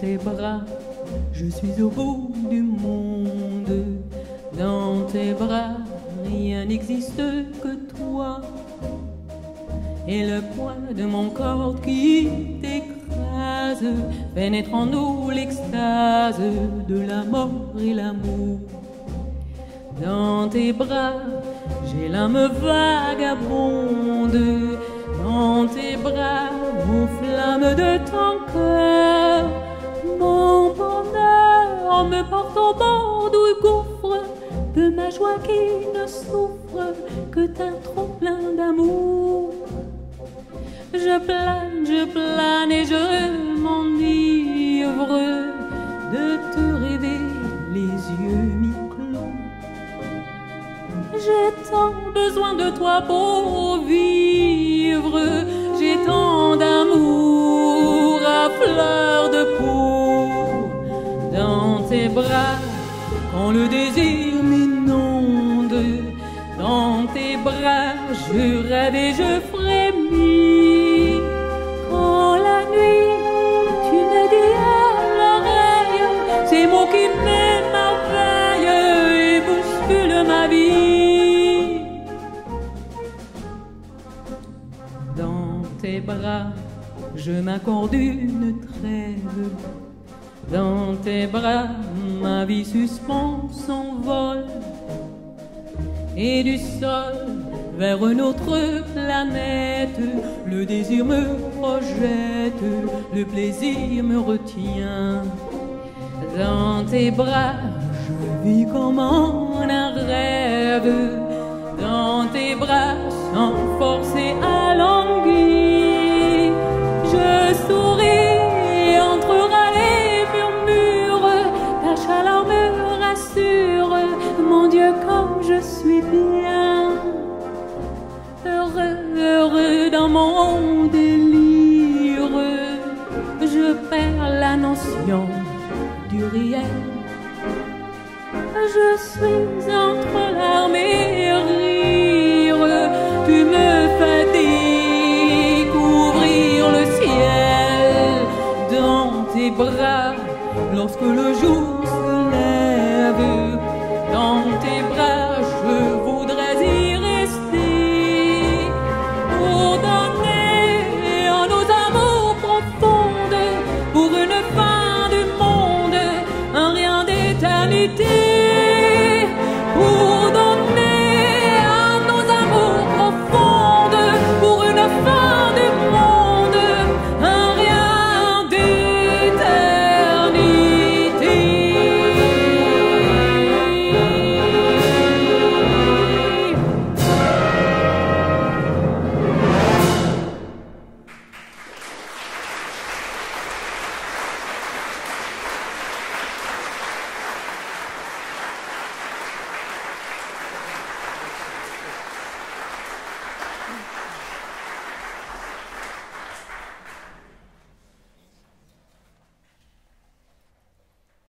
tes bras, je suis au bout du monde. Dans tes bras, rien n'existe que toi. Et le poids de mon corps qui t'écrase, pénètre en nous l'extase de la mort et l'amour. Dans tes bras, j'ai l'âme vagabonde. Dans tes bras, aux flammes de ton cœur, me porte au bord du gouffre de ma joie qui ne souffre que d'un trop plein d'amour. Je plane, je plane et je m'enivre de te rêver les yeux mi-clos. J'ai tant besoin de toi pour vivre, j'ai tant d'amour à fleur bras quand le désir m'inonde. Dans tes bras, je rêve et je frémis. Quand la nuit, tu me dis à l'oreille ces mots qui m'émerveillent et bousculent ma vie. Dans tes bras, je m'accorde une trêve. Dans tes bras, ma vie suspend son vol. Et du sol vers une autre planète, le désir me projette, le plaisir me retient. Dans tes bras, je vis comme en un rêve. Dans tes bras, sans forcer à mon Dieu, comme je suis bien. Heureux, heureux dans mon délire, je perds la notion du réel. Je suis entre larmes et rire. Tu me fais découvrir le ciel dans tes bras lorsque le jour Dans tes bras,